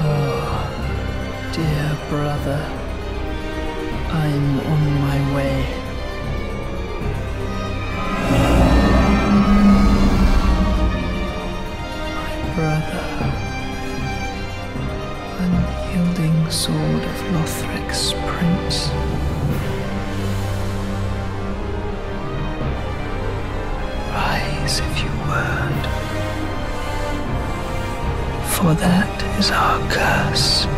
Oh, brother. I'm on my way. My brother. Unyielding sword of Lothric's prince. Rise if you would. For that is our curse.